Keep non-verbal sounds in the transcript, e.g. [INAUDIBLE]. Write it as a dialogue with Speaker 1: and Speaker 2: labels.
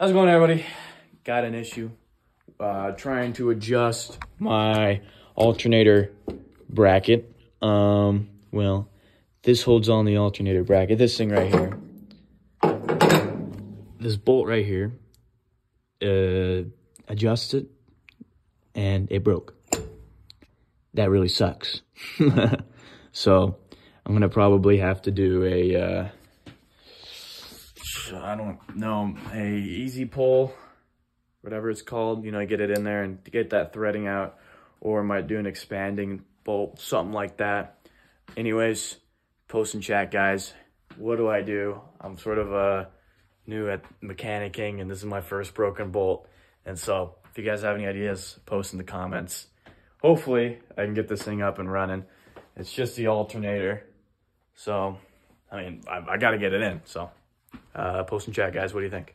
Speaker 1: How's it going, everybody? Got an issue. Uh, trying to adjust my alternator bracket. Um, well, this holds on the alternator bracket. This thing right here. This bolt right here. Uh, adjust it, and it broke. That really sucks. [LAUGHS] so, I'm gonna probably have to do a. Uh, I don't know, a easy pull, whatever it's called, you know, get it in there and get that threading out, or might do an expanding bolt, something like that. Anyways, post and chat, guys. What do I do? I'm sort of uh, new at mechanicking, and this is my first broken bolt. And so, if you guys have any ideas, post in the comments. Hopefully, I can get this thing up and running. It's just the alternator. So, I mean, I, I got to get it in. So, uh, post in chat, guys. What do you think?